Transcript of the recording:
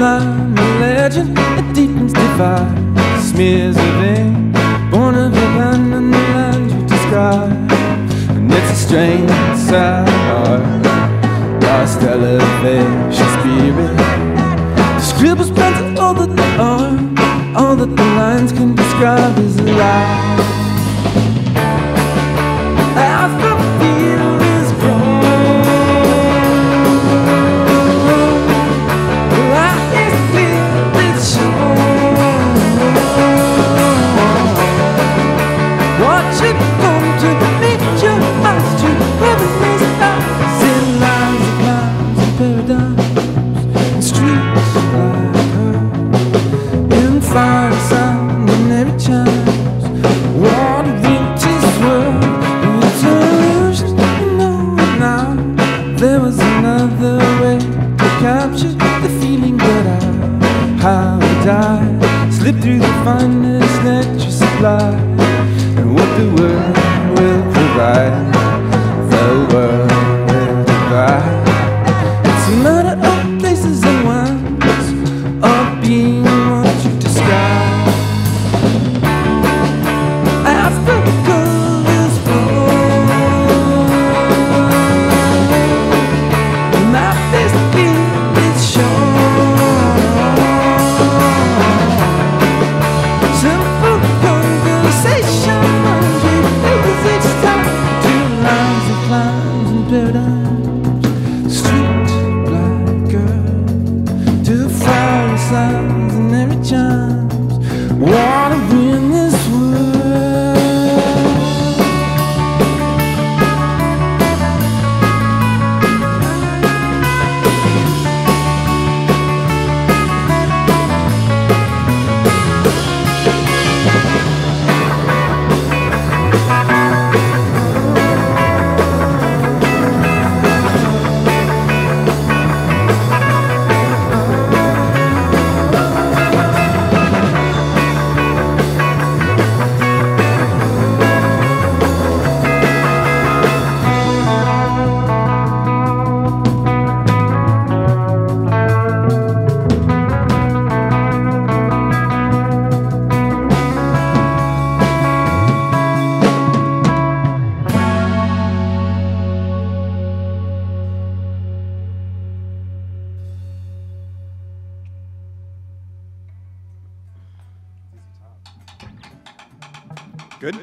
lime, a legend that deepens divide. Smears of ink, born of a pen and the land you describe. And it's a strange, sad art, lost elevation spirit. The scribbles pencil all that they are, all that the lines can describe is a lie. You know now there was another way to capture the feeling that I how it died slip through the finest net you supply? And what the world will provide Good.